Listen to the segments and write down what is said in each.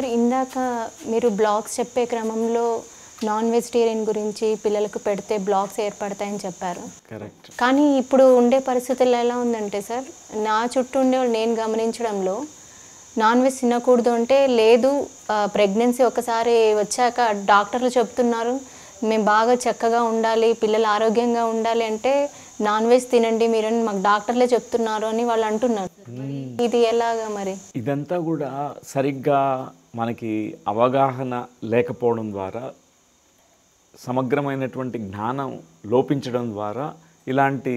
Sir ఇందాక మీరు blogs చెప్పే క్రమంలో నాన్ వెజిటేరియన్ గురించి పిల్లలకు పెడితే బ్లాగ్స్ ఏర్పడతాయని చెప్పారు. కరెక్ట్. కానీ ఇప్పుడు ఉండే పరిస్థితుల్లో ఎలా ఉందంటే సార్ నా చుట్టూ ఉండే నేను గమనించడంలో నాన్ వెజ్ తినకూడదు అంటే లేదు ప్రెగ్నెన్సీ ఒకసారి వచ్చాక డాక్టర్లు చెప్తున్నారు మేము బాగా చక్కగా ఉండాలి పిల్లలు ఆరోగ్యంగా ఉండాలి అంటే నాన్ వెజ్ తినండి మీరని మాకు డాక్టర్లే చెప్తున్నారు అని వాళ్ళు అంటున్నారు. ఇది ఎలాగా మరి? ఇదంతా కూడా సరిగ్గా మనకి అవగాహన లేకపోవడం ద్వారా సమగ్రమైనటువంటి జ్ఞానం లోపించడం ద్వారా ఇలాంటి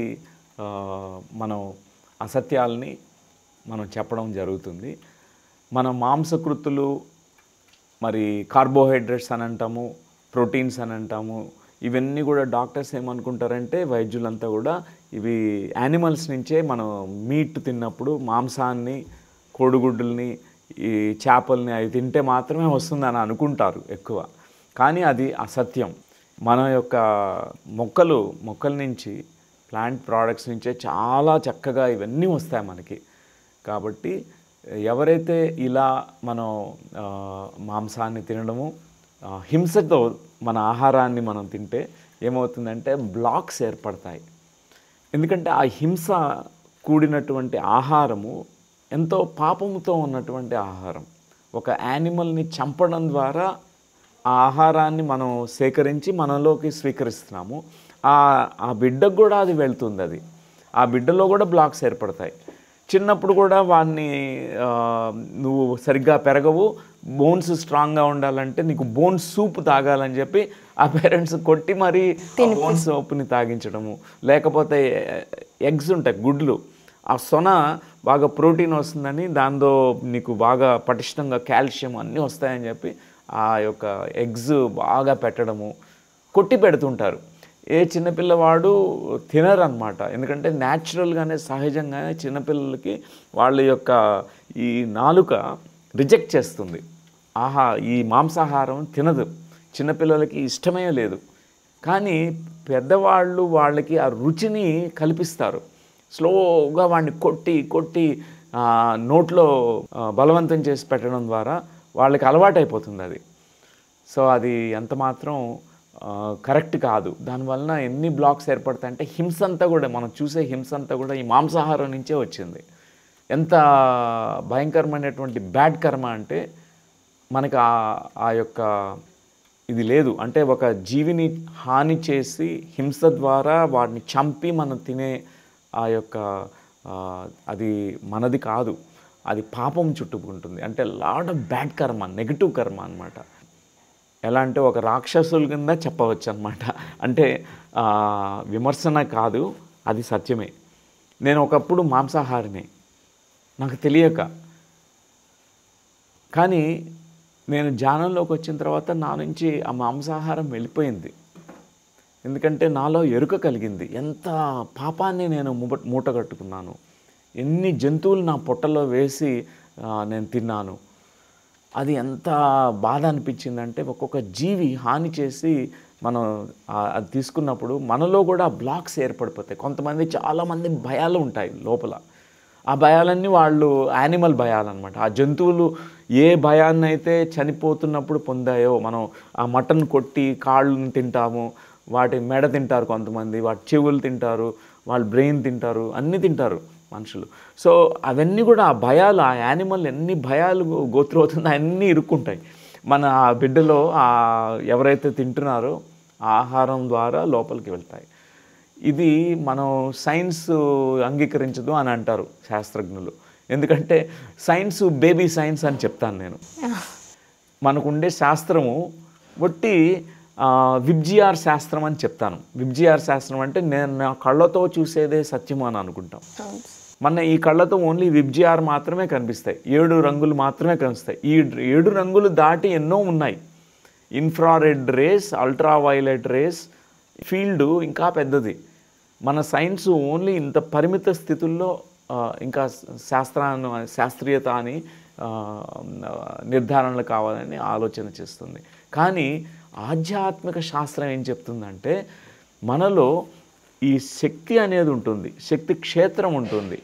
మనం అసత్యాలని మనం చెప్పడం జరుగుతుంది. మన మాంసకృతులు మరి కార్బోహైడ్రేట్స్ అని అంటాము ప్రోటీన్స్ అని అంటాము ఇవన్నీ కూడా డాక్టర్స్ ఏమనుకుంటారంటే వైద్యులంతా కూడా ఇవి యానిమల్స్ నుంచే మనం మీట్ తిన్నప్పుడు మాంసాన్ని కోడిగుడ్డుల్ని ఈ చేపల్ని అవి తింటే మాత్రమే వస్తుందని అనుకుంటారు ఎక్కువ. కానీ అది అసత్యం. మన యొక్క మొక్కలు మొక్కల నుంచి ప్లాంట్ ప్రోడక్ట్స్ నుంచే చాలా చక్కగా ఇవన్నీ వస్తాయి మనకి. కాబట్టి ఎవరైతే ఇలా మనం మాంసాన్ని తినడము హింసతో మన ఆహారాన్ని మనం తింటే ఏమవుతుందంటే బ్లాక్స్ ఏర్పడతాయి. ఎందుకంటే ఆ హింస కూడినటువంటి ఆహారము ఎంతో పాపముతో ఉన్నటువంటి ఆహారం. ఒక యానిమల్ని చంపడం ద్వారా ఆ ఆహారాన్ని మనం సేకరించి మనలోకి స్వీకరిస్తున్నాము. ఆ ఆ బిడ్డకు కూడా అది వెళ్తుంది అది ఆ బిడ్డలో కూడా బ్లాక్స్ ఏర్పడతాయి. చిన్నప్పుడు కూడా వాడిని నువ్వు సరిగ్గా పెరగవు బోన్స్ స్ట్రాంగ్గా ఉండాలంటే నీకు బోన్ సూప్ తాగాలని చెప్పి ఆ పేరెంట్స్ కొట్టి మరీ బోన్ సూప్ని తాగించడము. లేకపోతే ఎగ్స్ ఉంటాయి గుడ్లు. ఆ సొన బాగా ప్రోటీన్ వస్తుందని దాంతో నీకు బాగా పటిష్టంగా కాల్షియం అన్నీ వస్తాయని చెప్పి ఆ యొక్క ఎగ్స్ బాగా పెట్టడము కొట్టి పెడుతుంటారు. ఏ చిన్నపిల్లవాడు తినరనమాట ఎందుకంటే న్యాచురల్గానే సహజంగానే చిన్నపిల్లలకి వాళ్ళ యొక్క ఈ నాలుక రిజెక్ట్ చేస్తుంది. ఆహా ఈ మాంసాహారం తినదు. చిన్నపిల్లలకి ఇష్టమే లేదు. కానీ పెద్దవాళ్ళు వాళ్ళకి ఆ రుచిని కల్పిస్తారు. స్లోగా వాడిని కొట్టి కొట్టి నోట్లో బలవంతం చేసి పెట్టడం ద్వారా వాళ్ళకి అలవాటైపోతుంది అది సో అది ఎంత మాత్రం కరెక్ట్ కాదు. దానివలన ఎన్ని బ్లాక్స్ ఏర్పడతాయంటే హింస అంతా కూడా మనం చూసే హింస అంతా కూడా ఈ మాంసాహారం నుంచే వచ్చింది. ఎంత భయంకరమైనటువంటి బ్యాడ్ కర్మ అంటే మనకు ఆ ఆ యొక్క ఇది లేదు. అంటే ఒక జీవిని హాని చేసి హింస ద్వారా వాడిని చంపి మనం తినే ఆ యొక్క అది మనది కాదు. అది పాపం చుట్టుకుంటుంది. అంటే load of bad karma negative karma అన్నమాట. ఎలా అంటే ఒక రాక్షసుల కింద చెప్పవచ్చు అనమాట అంటే విమర్శన కాదు అది సత్యమే. నేను ఒకప్పుడు మాంసాహారిని. నాకు తెలియక. కానీ నేను ధ్యానంలోకి వచ్చిన తర్వాత నా నుంచి ఆ మాంసాహారం వెళ్ళిపోయింది. ఎందుకంటే నాలో ఎరుక కలిగింది. ఎంత పాపాన్ని నేను మూట మూట కట్టుకున్నాను. ఎన్ని జంతువులు నా పొట్టలో వేసి నేను తిన్నాను. అది ఎంత బాధ అనిపించిందంటే ఒక్కొక్క జీవి హాని చేసి మనం అది తీసుకున్నప్పుడు మనలో కూడా బ్లాక్స్ ఏర్పడిపోతాయి. కొంతమంది చాలామంది భయాలు ఉంటాయి లోపల. ఆ భయాలన్నీ వాళ్ళు యానిమల్ భయాలన్నమాట. ఆ జంతువులు ఏ భయాన్ని అయితే చనిపోతున్నప్పుడు పొందాయో మనం ఆ మటన్ కొట్టి కాళ్ళని తింటాము వాటి మెడ తింటారు కొంతమంది వాటి చెవులు తింటారు వాళ్ళ బ్రెయిన్ తింటారు అన్నీ తింటారు మనుషులు. సో అవన్నీ కూడా ఆ భయాలు ఆ యానిమల్ ఎన్ని భయాలు గోత్రు అవుతుందో అన్నీ ఇరుక్కుంటాయి. మన ఆ బిడ్డలో ఆ ఎవరైతే తింటున్నారో ఆ ఆహారం ద్వారా లోపలికి వెళ్తాయి. ఇది మనం సైన్స్ అంగీకరించదు అని అంటారు శాస్త్రజ్ఞులు. ఎందుకంటే సైన్స్ బేబీ సైన్స్ అని చెప్తాను నేను. మనకుండే శాస్త్రము ఒట్టి ఆ, విబ్జిఆర్ శాస్త్రం అని చెప్తాను. విబ్జిఆర్ శాస్త్రం అంటే నేను నా కళ్ళతో చూసేదే సత్యం అని అనుకుంటాం. మన ఈ కళ్ళతో ఓన్లీ విబ్జిఆర్ మాత్రమే కనిపిస్తాయి. ఏడు రంగులు మాత్రమే కనిపిస్తాయి. ఈ ఏడు రంగులు దాటి ఎన్నో ఉన్నాయి. Infrared rays ultra violet rays field ఇంకా పెద్దది. మన సైన్స్ ఓన్లీ ఇంత పరిమిత స్థితుల్లో ఇంకా శాస్త్రాన్ని శాస్త్రీయత అని నిర్ధారణలు కావాలని ఆలోచన చేస్తుంది. కానీ ఆధ్యాత్మిక శాస్త్రం ఏం చెప్తుందంటే మనలో ఈ శక్తి అనేది ఉంటుంది శక్తి క్షేత్రం ఉంటుంది.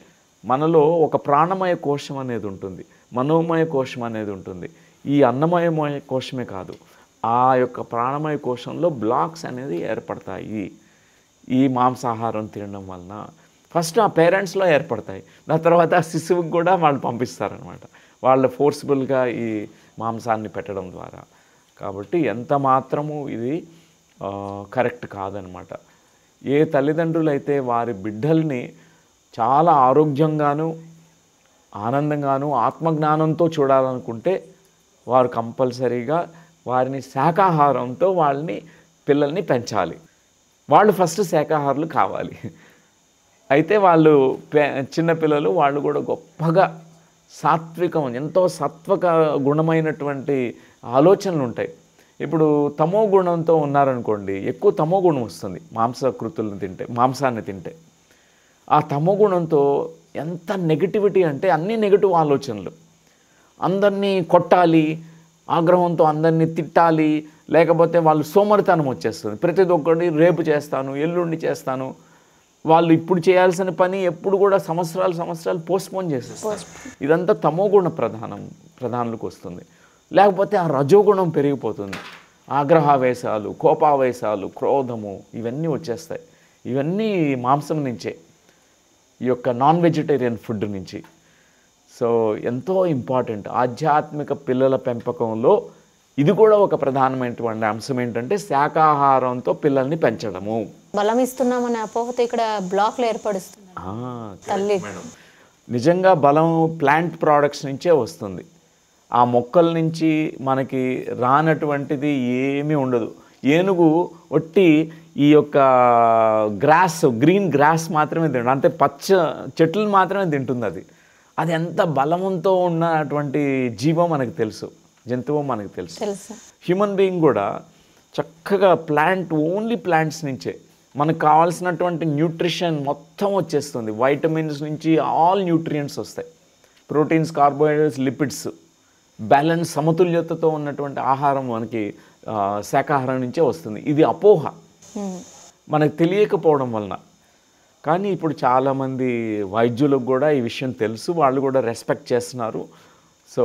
మనలో ఒక ప్రాణమయ కోశం అనేది ఉంటుంది మనోమయ కోశం అనేది ఉంటుంది. ఈ అన్నమయమయ కోశమే కాదు ఆ యొక్క ప్రాణమయ కోశంలో బ్లాక్స్ అనేది ఏర్పడతాయి. ఈ మాంసాహారం తినడం వలన ఫస్ట్ ఆ పేరెంట్స్లో ఏర్పడతాయి దాని తర్వాత ఆ శిశువుకి కూడా వాళ్ళు పంపిస్తారనమాట వాళ్ళు ఫోర్స్ఫుల్గా ఈ మాంసాన్ని పెట్టడం ద్వారా. కాబట్టి ఎంత మాత్రము ఇది కరెక్ట్ కాదనమాట. ఏ తల్లిదండ్రులు అయితే వారి బిడ్డల్ని చాలా ఆరోగ్యంగాను ఆనందంగాను ఆత్మజ్ఞానంతో చూడాలనుకుంటే వారు కంపల్సరీగా వారిని శాకాహారంతో వాళ్ళని పిల్లల్ని పెంచాలి. వాళ్ళు ఫస్ట్ శాకాహారులు కావాలి. అయితే వాళ్ళు పే- చిన్నపిల్లలు వాళ్ళు కూడా గొప్పగా సాత్వికం ఎంతో సత్వక గుణమైనటువంటి ఆలోచనలు ఉంటాయి. ఇప్పుడు తమో గుణంతో ఉన్నారనుకోండి ఎక్కువ తమో గుణం వస్తుంది. మాంసకృతులను తింటే మాంసాన్ని తింటే. ఆ తమో గుణంతో ఎంత నెగిటివిటీ అంటే అన్ని నెగిటివ్ ఆలోచనలు. అందరినీ కొట్టాలి ఆగ్రహంతో అందరినీ తిట్టాలి లేకపోతే వాళ్ళు సోమరితనం వచ్చేస్తుంది. ప్రతి ఒక్కటి రేపు చేస్తాను ఎల్లుండి చేస్తాను. వాళ్ళు ఇప్పుడు చేయాల్సిన పని ఎప్పుడు కూడా సంవత్సరాలు సంవత్సరాలు పోస్ట్పోన్ చేసేస్తారు ఇదంతా తమోగుణ ప్రధానం ప్రధానులకు వస్తుంది. లేకపోతే ఆ రజోగుణం పెరిగిపోతుంది. ఆగ్రహావేశాలు కోపావేశాలు క్రోధము ఇవన్నీ వచ్చేస్తాయి. ఇవన్నీ మాంసం నుంచే ఈ యొక్క నాన్ వెజిటేరియన్ ఫుడ్ నుంచి. సో ఎంతో ఇంపార్టెంట్ ఆధ్యాత్మిక పిల్లల పెంపకంలో ఇది కూడా ఒక ప్రధానమైనటువంటి అంశం ఏంటంటే శాకాహారంతో పిల్లల్ని పెంచడము. బలం ఇస్తున్నామనే అపోహతో ఇక్కడ బ్లాక్లు ఏర్పడుస్తుంది. తల్లి. నిజంగా బలం ప్లాంట్ ప్రోడక్ట్స్ నుంచే వస్తుంది. ఆ మొక్కల నుంచి మనకి రానటువంటిది ఏమీ ఉండదు. ఏనుగు ఒట్టి ఈ యొక్క గ్రాస్ గ్రీన్ గ్రాస్ మాత్రమే తింటుంది. అంటే పచ్చ చెట్లను మాత్రమే తింటుంది అది. అది ఎంత బలవంతో ఉన్నటువంటి జీవం మనకు తెలుసు. జంతువు మనకు తెలుసు. తెలుసు. హ్యూమన్ బీయింగ్ కూడా చక్కగా ప్లాంట్ ఓన్లీ ప్లాంట్స్ నుంచే మనకు కావాల్సినటువంటి న్యూట్రిషన్ మొత్తం వచ్చేస్తుంది. వైటమిన్స్ నుంచి ఆల్ న్యూట్రియంట్స్ వస్తాయి. Proteins carbohydrates lipids. బ్యాలెన్స్ సమతుల్యతతో ఉన్నటువంటి ఆహారం మనకి శాకాహారం నుంచే వస్తుంది. ఇది అపోహ. మనకు తెలియకపోవడం వలన. కానీ ఇప్పుడు చాలామంది వైద్యులకు కూడా ఈ విషయం తెలుసు. వాళ్ళు కూడా రెస్పెక్ట్ చేస్తున్నారు. సో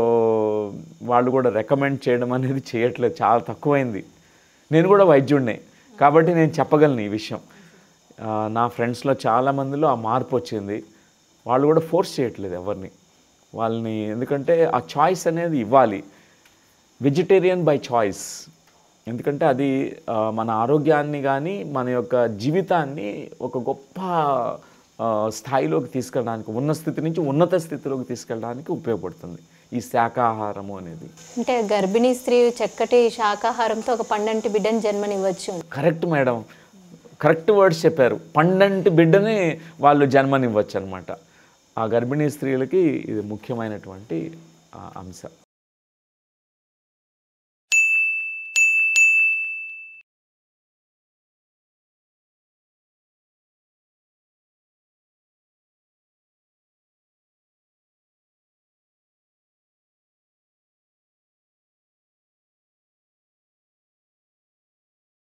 వాళ్ళు కూడా రికమెండ్ చేయడం అనేది చేయట్లేదు. చాలా తక్కువైంది. నేను కూడా వైద్యుడినే. కాబట్టి నేను చెప్పగలను ఈ విషయం. నా ఫ్రెండ్స్లో చాలామందిలో ఆ మార్పు వచ్చింది. వాళ్ళు కూడా ఫోర్స్ చేయట్లేదు ఎవరిని. వాళ్ళని ఎందుకంటే ఆ చాయిస్ అనేది ఇవ్వాలి. వెజిటేరియన్ బై చాయిస్ ఎందుకంటే అది మన ఆరోగ్యాన్ని కానీ మన యొక్క జీవితాన్ని ఒక గొప్ప స్థాయిలోకి తీసుకెళ్ళడానికి ఉన్న స్థితి నుంచి ఉన్నత స్థితిలోకి తీసుకెళ్ళడానికి ఉపయోగపడుతుంది ఈ శాకాహారము అనేది. అంటే గర్భిణీ స్త్రీ చక్కటి శాకాహారంతో ఒక పండంటి బిడ్డని జన్మనివ్వచ్చు. కరెక్ట్ మేడం కరెక్ట్ వర్డ్స్ చెప్పారు. పండంటి బిడ్డని వాళ్ళు జన్మనివ్వచ్చు అనమాట ఆ గర్భిణీ స్త్రీలకి ఇది ముఖ్యమైనటువంటి అంశం.